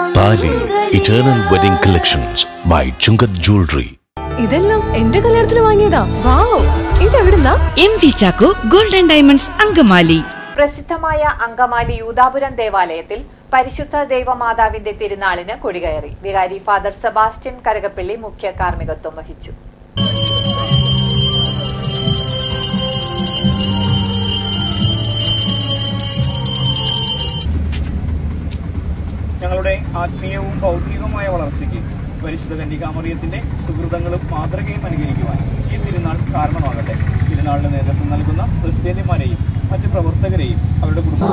Eternal wedding collections by Chungath jewellery ഇതെല്ലാം എന്റെ കല്യാണത്തിന് വാങ്ങിയതാ. Wow. ഇതെവിടുന്നാ? M V Chacko golden diamonds Angamaly. പ്രസിദ്ധമായ അങ്കമാലി യൂദാപുരം ദേവാലയത്തിൽ പരിശുദ്ധ ദേവമാതാവിന്റെ തിരുനാളിന് കൊടികയറി. വികാരി ഫാദർ സെബാസ്റ്റ്യൻ കരകപ്പള്ളി മുഖ്യ കാർമ്മികത്വം വഹിച്ചു. ആത്മീയവും ഭൗതികവുമായ വളർച്ചയ്ക്ക് പരിശുദ്ധ കന്യകാമറിയത്തിന്റെ സുഹൃതങ്ങളും മാതൃകയും അനുകരിക്കുവാൻ ഈ തിരുനാൾ കാരണമാകട്ടെ. തിരുനാളിന് നേതൃത്വം നൽകുന്ന ക്രിസ്ത്യാനിമാരെയും മറ്റ് പ്രവർത്തകരെയും അവരുടെ കുടുംബ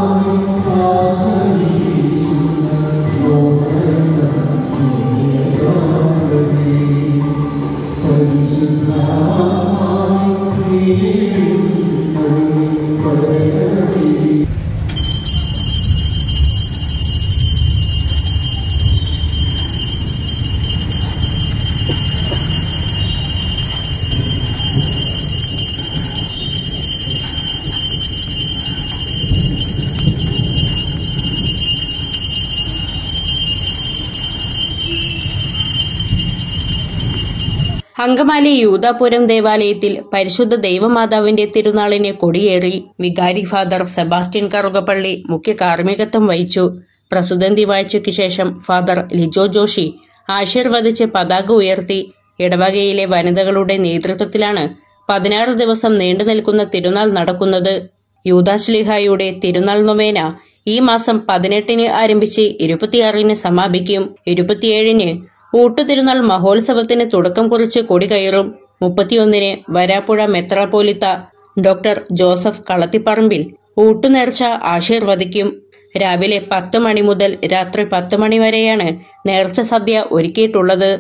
അങ്കമാലി യൂതാപുരം ദേവാലയത്തിൽ പരിശുദ്ധ ദൈവമാതാവിന്റെ തിരുനാളിന് കൊടിയേറി. വികാരി ഫാദർ സെബാസ്റ്റ്യൻ കറുകപ്പള്ളി മുഖ്യ കാർമ്മികത്വം വഹിച്ചു. പ്രസിദ്ധന്തി വാഴ്ചയ്ക്ക് ശേഷം ഫാദർ ലിജോ ജോഷി ആശീർവദിച്ച് പതാക ഉയർത്തി. ഇടവകയിലെ വനിതകളുടെ നേതൃത്വത്തിലാണ് പതിനാറ് ദിവസം നീണ്ടു നിൽക്കുന്ന തിരുനാൾ നടക്കുന്നത്. യൂതാശ്ലിഹായുടെ തിരുനാൾ നൊവേന ഈ മാസം പതിനെട്ടിന് ആരംഭിച്ച് ഇരുപത്തിയാറിന് സമാപിക്കും. ഇരുപത്തിയേഴിന് ഊട്ടുതിരുനാൾ മഹോത്സവത്തിന് തുടക്കം കുറിച്ച് കൊടികയറും. മുപ്പത്തിയൊന്നിന് വരാപ്പുഴ മെത്രാപോലിത്ത ഡോക്ടർ ജോസഫ് കളത്തിപ്പറമ്പിൽ ഊട്ടുനേർച്ച ആശീർവദിക്കും. രാവിലെ പത്ത് മണി മുതൽ രാത്രി പത്ത് മണി വരെയാണ് നേർച്ച സദ്യ ഒരുക്കിയിട്ടുള്ളത്.